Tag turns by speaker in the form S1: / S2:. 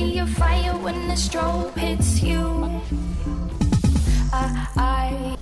S1: see a fire when the strobe hits you. Uh, I, I